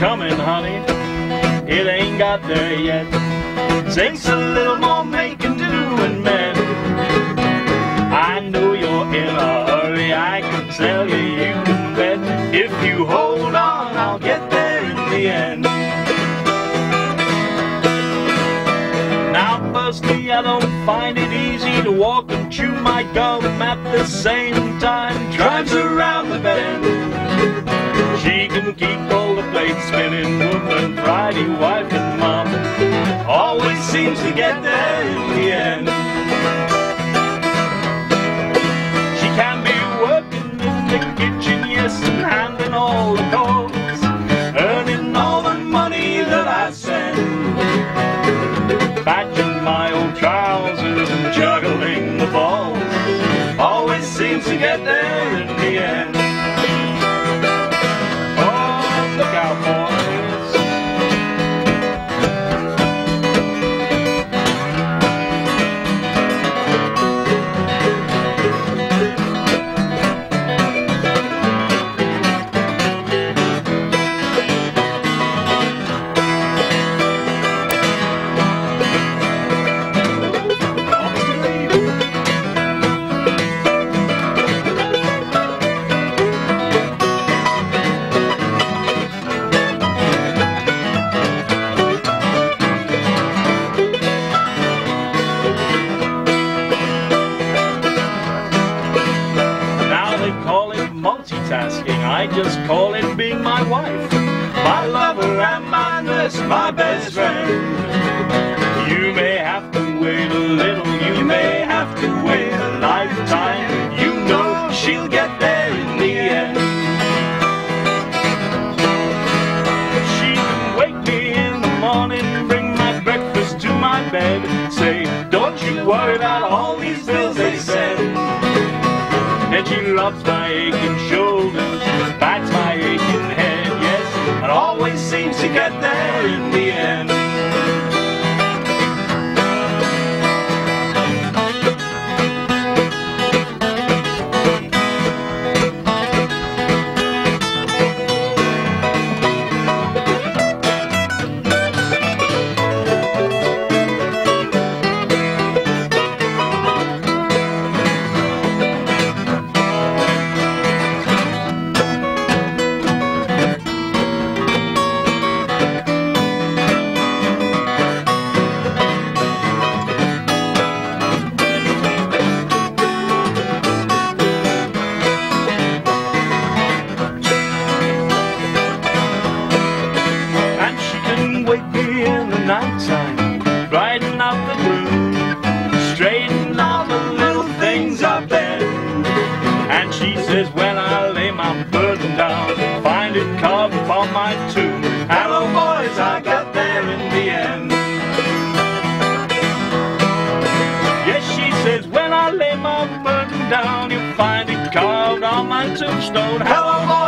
coming, honey. It ain't got there yet. Takes a little more making do and men. I know you're in a hurry. I can tell you you can bet. If you hold on, I'll get there in the end. Now, firstly, I don't find it easy to walk and chew my gum at the same time. Drives around the bend. Friday, wife, and mom. Always seems to get there in the end. She can be working in the kitchen, yes, and handling all the calls, earning all the money that I send. Patching my old trousers and juggling I just call it being my wife, my lover, and my nurse, my best friend. You may have to wait a little, you may have to wait a lifetime. You know she'll get there in the end. She can wake me in the morning, bring my breakfast to my bed, say, Don't you worry about all these bills they send. And she rubs my aching shoulders, always seems to get there in the end. Brighten up the room, straighten all the little things I've been. And she says when I lay my burden down, find it carved upon my tomb. Hello boys, I got there in the end. Yes, she says when I lay my burden down, you'll find it carved on my tombstone. Hello boys,